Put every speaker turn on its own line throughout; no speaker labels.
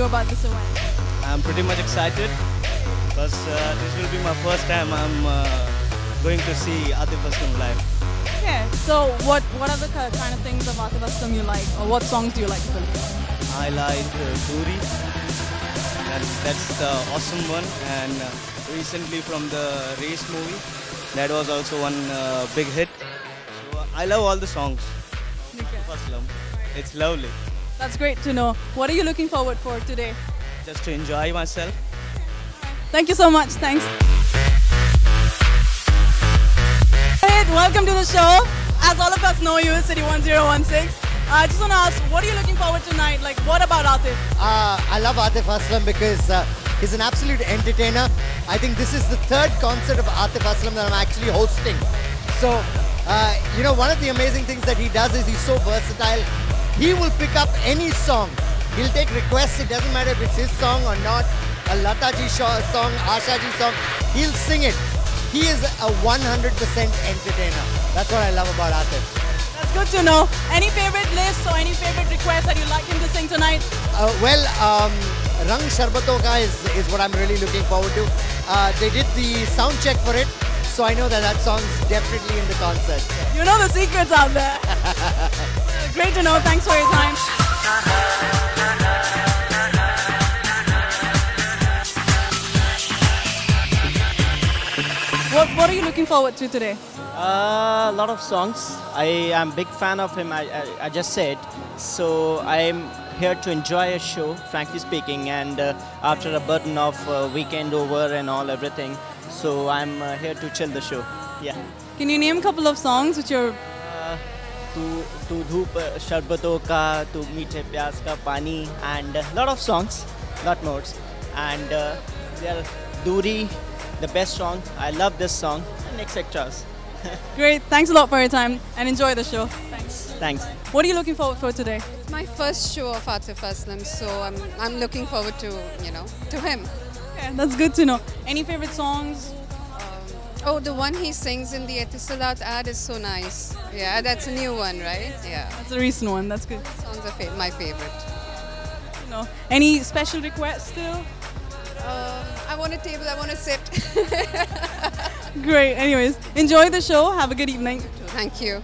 how excited are you about this event?
I'm pretty much excited because uh, this will be my first time I'm uh, going to see Atif Aslam live.
Okay, so what what are the kind of things of Atif Aslam you like, or what songs do you like? From him?
I like uh, Duri, and that's the awesome one. And uh, recently from the Race movie, that was also one uh, big hit. So uh, I love all the songs. Aslam. It's lovely.
That's great to know. What are you looking forward for today?
Just to enjoy myself.
Thank you so much. Thanks. Hey, welcome to the show. As all of us know you, City 1016. Uh, I just want to ask, what are you looking forward to tonight? Like, what about Atif?
Uh, I love Atif Aslam because uh, he's an absolute entertainer. I think this is the third concert of Atif Aslam that I'm actually hosting. So, uh, you know, one of the amazing things that he does is he's so versatile. He will pick up any song. He'll take requests. It doesn't matter if it's his song or not. A Lata ji song, Asha ji song. He'll sing it. He is a 100% entertainer. That's what I love about Atif.
That's good to know. Any favorite lists or any favorite requests that you'd like him to sing tonight?
Uh, well, um, Rang Sharbaton Ka is, is what I'm really looking forward to. Uh, they did the sound check for it, so I know that that song's definitely in the concert.
You know the secrets out there. Great to know. Thanks for your time. What, what are you looking forward to today?
Uh, a lot of songs. I am big fan of him. I, I, I just said. So I'm here to enjoy a show, frankly speaking. And uh, after a burden of uh, weekend over and all everything, so I'm uh, here to chill the show. Yeah.
Can you name a couple of songs which you're
तू तू धूप शरबतों का तू मीठे प्यास का पानी and a lot of songs lot more and uh, there Duri the best song I love this song and etc
great? Thanks a lot for your time and enjoy the show. Thanks.
thanks
What are you looking forward for today?
It's my first show of Atif Aslam, so I'm, I'm looking forward to, you know, to him.
Okay, that's good to know. Any favorite songs?
Oh, the one he sings in the Etisalat ad is so nice. Yeah, that's a new one, right? Yeah.
That's a recent one. That's good.
Songs are fa- my favorite.
No. Any special requests still?
Um, I want a table, I want to sit.
Great. Anyways, enjoy the show. Have a good evening.
Thank you.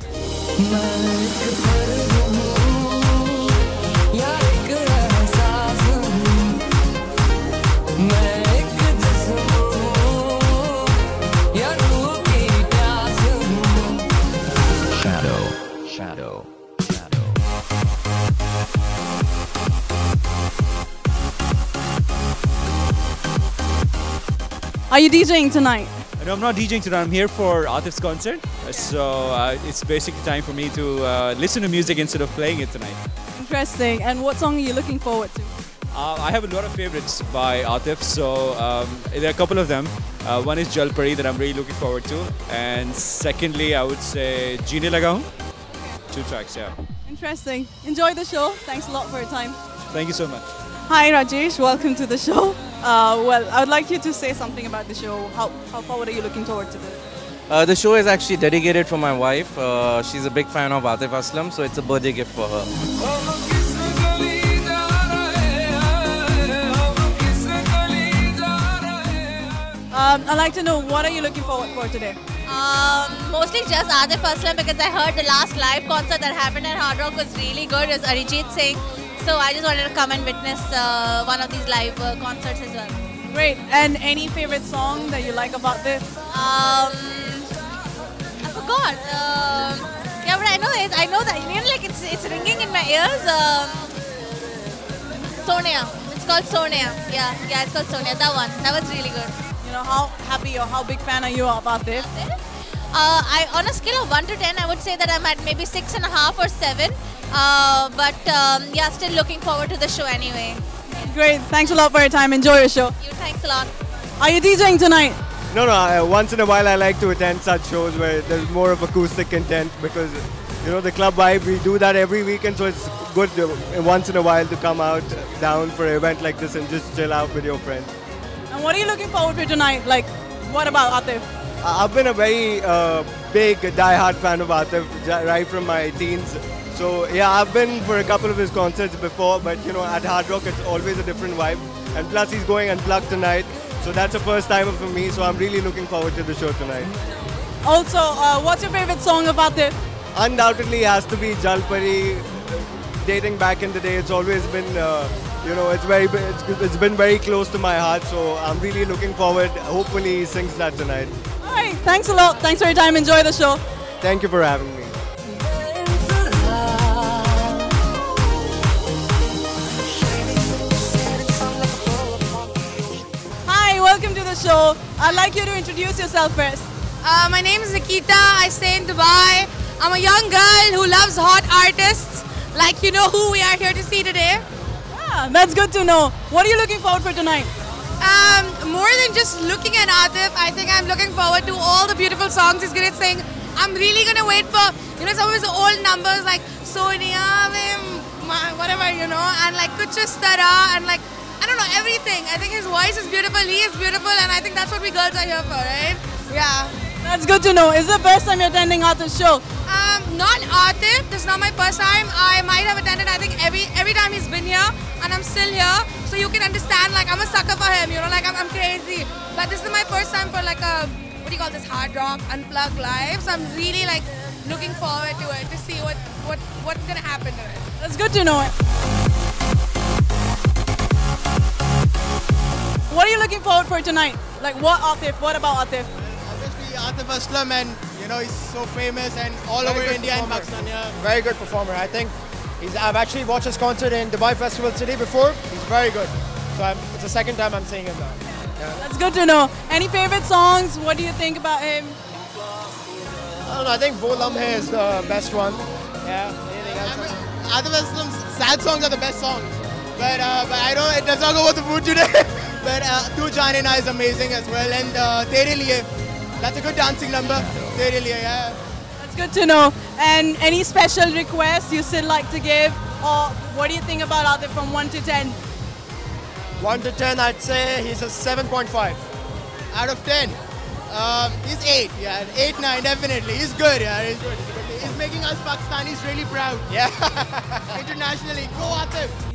Are you DJing tonight?
No, I'm not DJing tonight. I'm here for Atif's concert. So uh, it's basically time for me to uh, listen to music instead of playing it tonight.
Interesting. And what song are you looking forward to?
Uh, I have a lot of favorites by Atif. So um, there are a couple of them. Uh, one is Jalpari that I'm really looking forward to. And secondly, I would say Jeene Laga Hoon. Two tracks, yeah.
Interesting. Enjoy the show. Thanks a lot for your time.
Thank you so much.
Hi Rajesh, welcome to the show. Uh, well, I would like you to say something about the show. How, how forward are you looking toward to this?
Uh, the show is actually dedicated for my wife. Uh, she's a big fan of Atif Aslam, so it's a birthday gift for her.
Um, I'd like to know what are you looking forward for today?
Um, mostly just Atif Aslam because I heard the last live concert that happened at Hard Rock was really good. It was Arijit Singh. So I just wanted to come and witness uh, one of these live uh, concerts as well.
Great. And any favorite song that you like about this?
Um, I forgot. Um, yeah, but I know it. I know that. You know, like it's it's ringing in my ears. Um, Sonia. It's called Sonia. Yeah, yeah, it's called Sonia. That one. That was really good.
You know, how happy or how big fan are you about this?
Uh, I on a scale of one to ten, I would say that I'm at maybe six and a half or seven. Uh, but um, yeah, still looking forward to the show anyway.
Great. Thanks a lot for your time. Enjoy your show.
You thanks a lot.
Are you DJing tonight?
No, no. I, once in a while, I like to attend such shows where there's more of acoustic content because, you know, the club vibe. We do that every weekend, so it's good to, once in a while to come out down for an event like this and just chill out with your friends.
And what are you looking forward to tonight? Like, what about Atif?
I- I've been a very uh, big, die-hard fan of Atif right from my teens. So yeah, I've been for a couple of his concerts before, but you know, at Hard Rock it's always a different vibe. And plus, he's going unplugged tonight, so that's a first timer for me. So I'm really looking forward to the show tonight.
Also, uh, what's your favorite song of Atif?
Undoubtedly, has to be Jalpari. Dating back in the day, it's always been, uh, you know, it's very, it's, it's been very close to my heart. So I'm really looking forward. Hopefully, he sings that tonight.
All right, thanks a lot. Thanks for your time. Enjoy the show.
Thank you for having me.
Welcome to the show. I'd like you to introduce yourself first.
Uh, my name is Nikita. I stay in Dubai. I'm a young girl who loves hot artists, like you know who we are here to see today.
Yeah, that's good to know. What are you looking forward for tonight?
Um, more than just looking at Atif, I think I'm looking forward to all the beautiful songs he's gonna sing. I'm really gonna wait for you know some of his old numbers like Sonia, whatever you know, and like Kuch Tara and like I don't know everything. I think his voice is beautiful. He is beautiful, and I think that's what we girls are here for, right? Yeah.
That's good to know. Is the first time you're attending Atif's show?
Um, not Atif. This is not my first time. I might have attended. I think every every time he's been here, and I'm still here. So you can understand. Like I'm a sucker for him. You know, like I'm, I'm crazy. But this is my first time for like a what do you call this hard rock unplugged live. So I'm really like looking forward to it to see what what what's gonna happen to it.
That's good to know. What are you looking forward for tonight? Like what Atif? What about Atif?
Obviously Atif Aslam and you know he's so famous and all
Very
over
good
India and. Pakistan. Yeah.
Very good performer. I think he's. I've actually watched his concert in Dubai Festival City before. He's very good. So I'm, it's the second time I'm seeing him now. Yeah.
That's good to know. Any favorite songs? What do you think about him?
I don't know. I think Wo Lamhe is the best one. Yeah. Anything else?
Atif Aslam's sad songs are the best songs. But uh, but I don't. It does not go with the mood today. But uh, Tu is amazing as well. And uh, Tere Liye, that's a good dancing number. Tere Liye, yeah.
That's good to know. And any special requests you still like to give? Or what do you think about Atif from 1 to 10?
1 to 10, I'd say he's a 7.5.
Out of 10, um, he's 8. Yeah, 8, 9, definitely. He's good. Yeah, he's good. He's making us Pakistanis really proud.
Yeah.
Internationally. Go Atif!